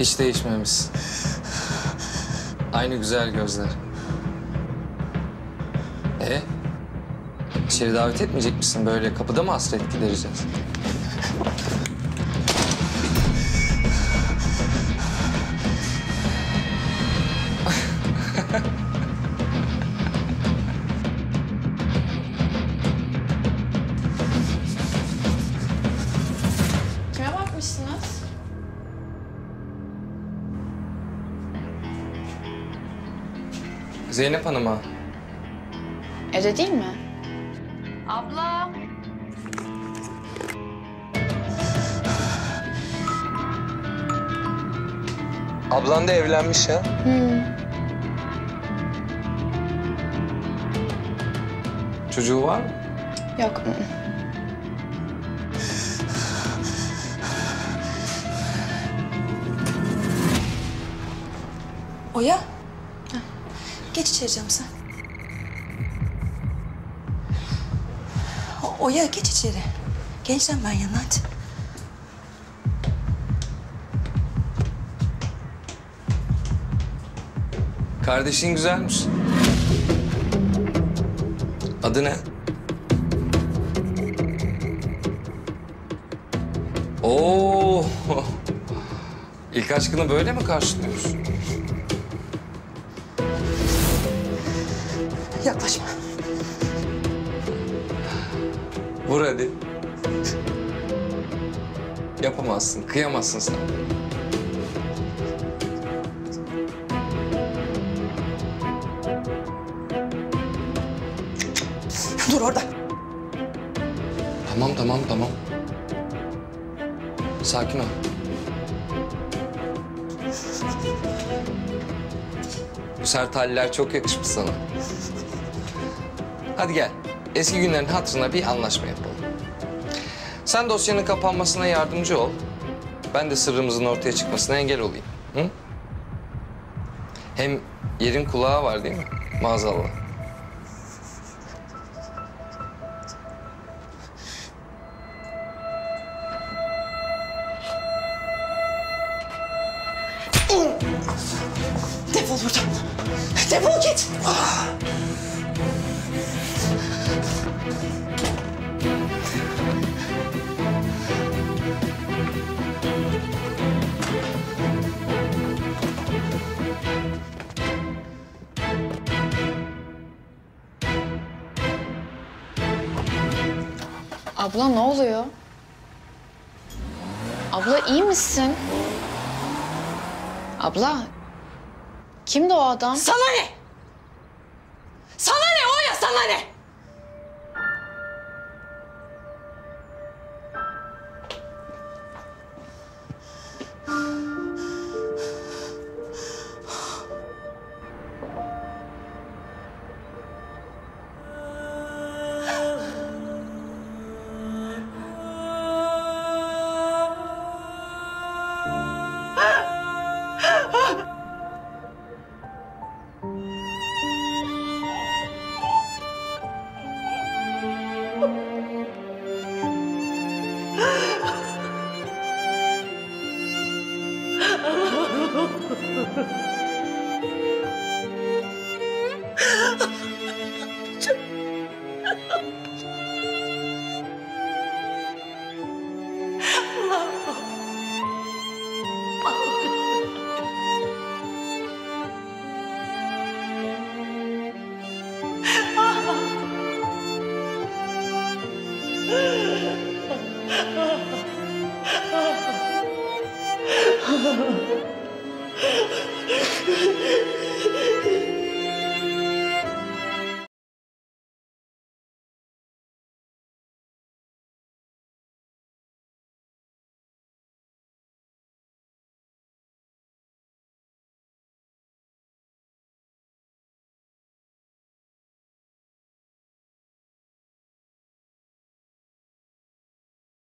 Hiç değişmemişsin. Aynı güzel gözler. E? İçeri davet etmeyecek misin? Böyle kapıda mı hasret gidereceğiz? Zeynep Hanım'a. Evde değil mi? Abla. Ablan da evlenmiş ha. Çocuğu var mı? Yok. Oya. Canım sen. Oya geç içeri. Geleceğim ben yanına hadi. Kardeşin güzelmiş. Adı ne? Oo. İlk aşkını böyle mi karşılıyorsun? Yaklaşma. Vur hadi. Yapamazsın, kıyamazsın sen. Dur orada. Tamam, tamam, tamam. Sakin ol. Bu sert haller çok yakışmış sana. Hadi gel. Eski günlerin hatırına bir anlaşma yapalım. Sen dosyanın kapanmasına yardımcı ol. Ben de sırrımızın ortaya çıkmasına engel olayım. Hı? Hem yerin kulağı var değil mi? Maazallah. Defol buradan. Defol git. Abla ne oluyor? Abla iyi misin? Abla. Kimdi o adam? Sana ne? Sana ne Oya sana ne? Ha ha ha. Deus.